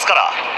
ますから。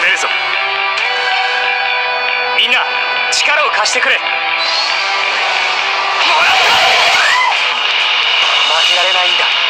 るぞ。みんな力を貸してくれ。負けられないんだ。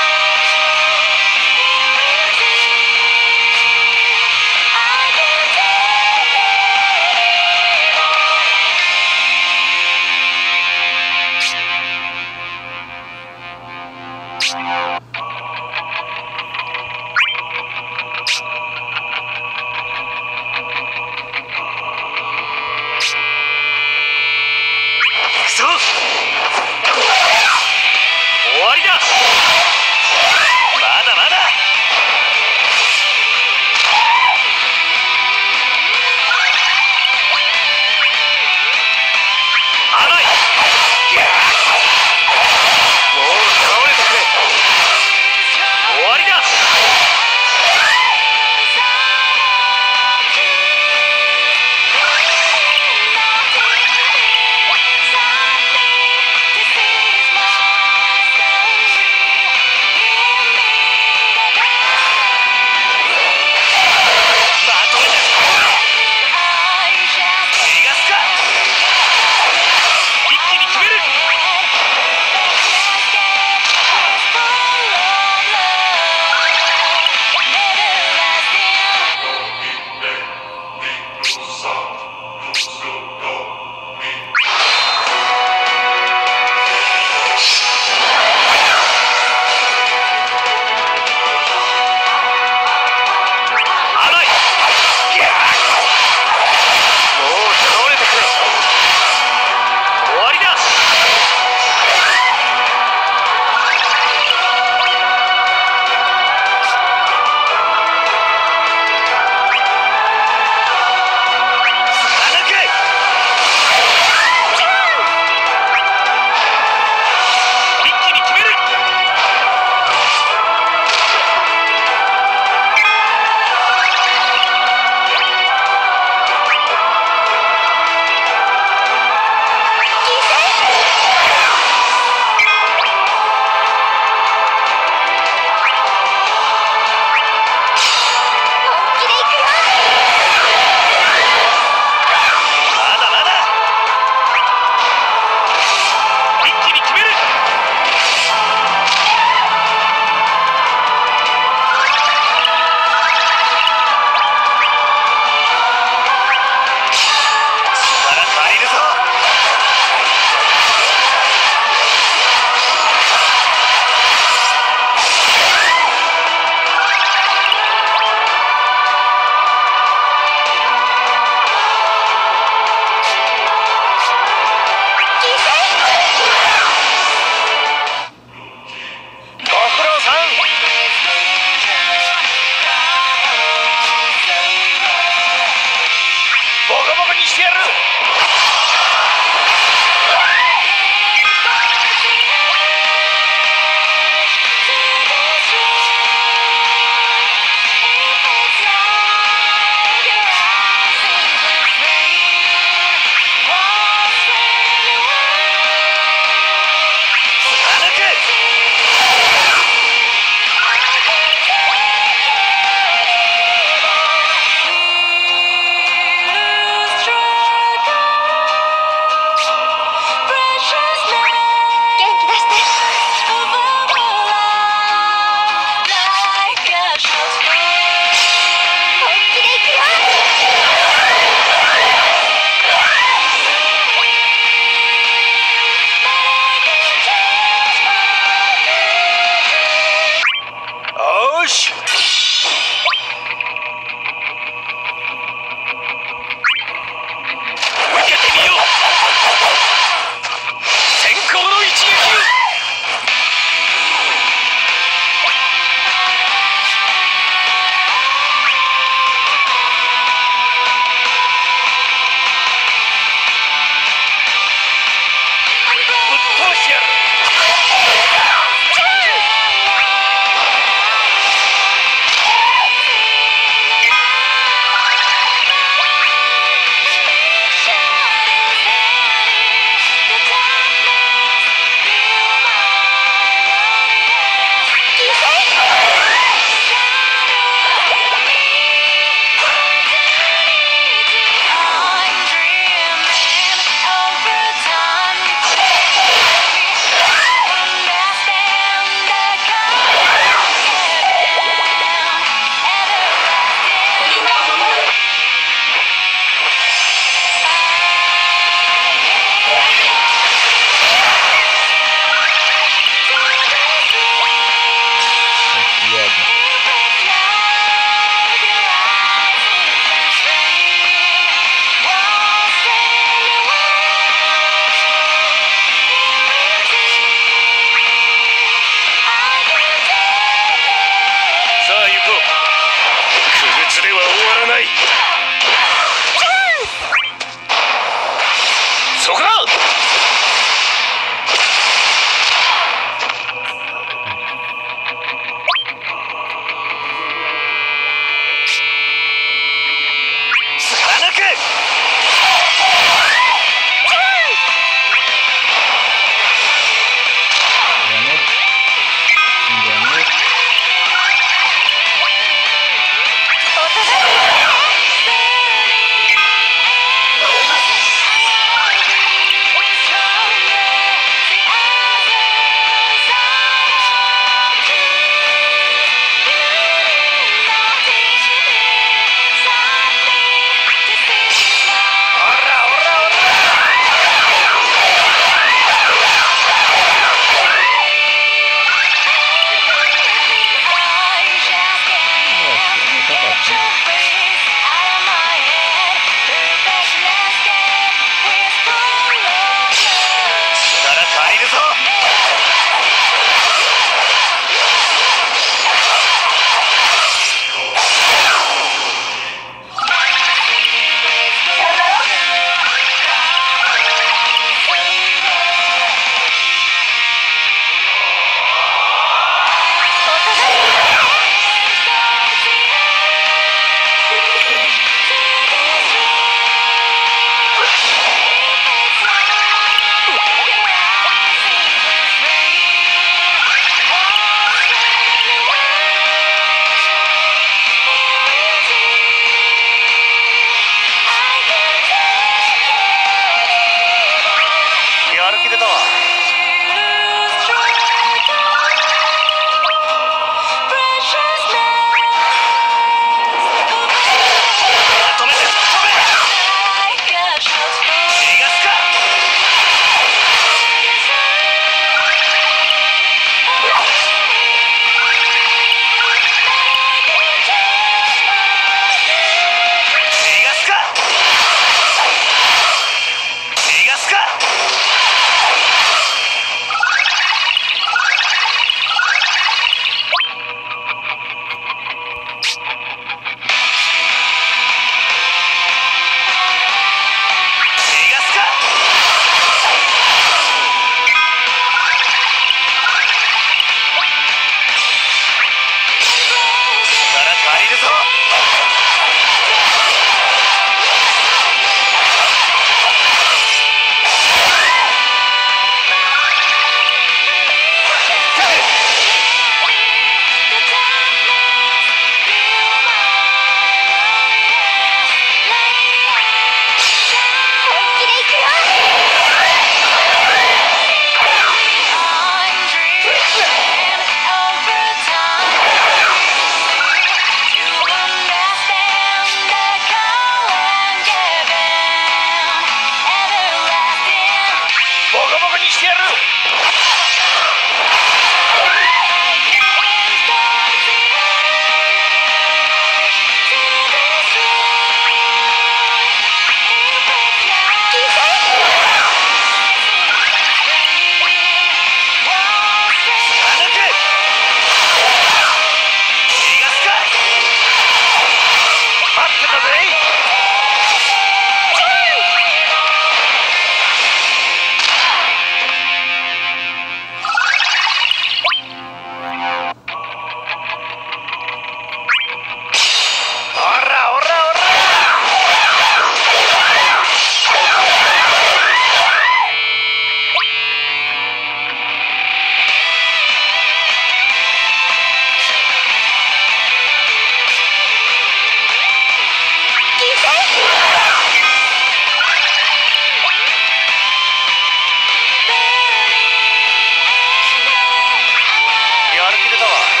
ルキルタ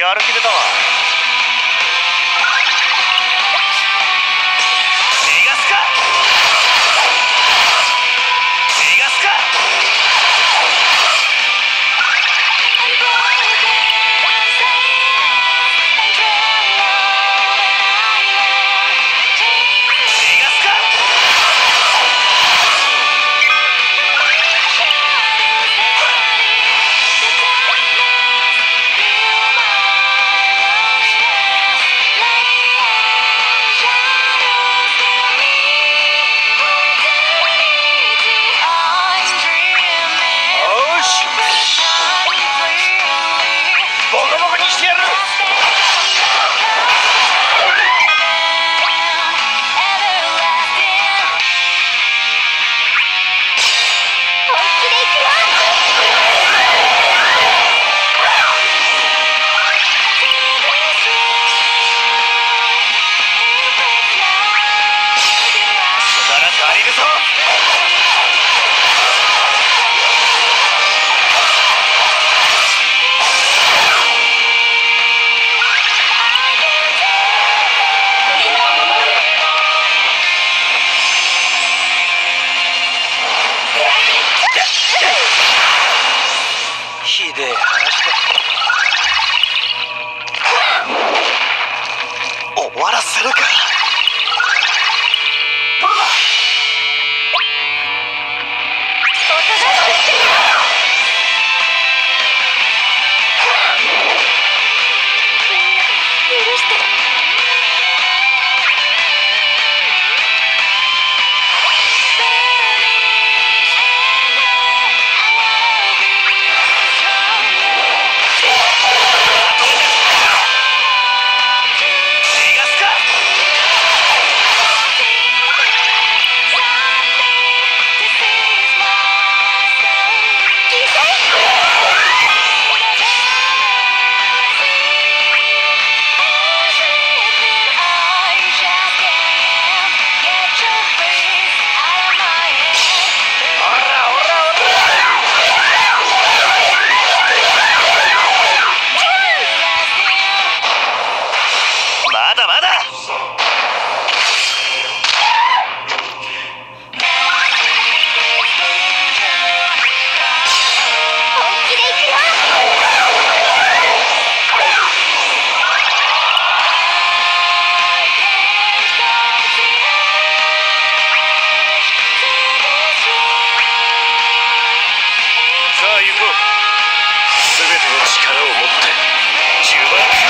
やる気出たわ。Cuba.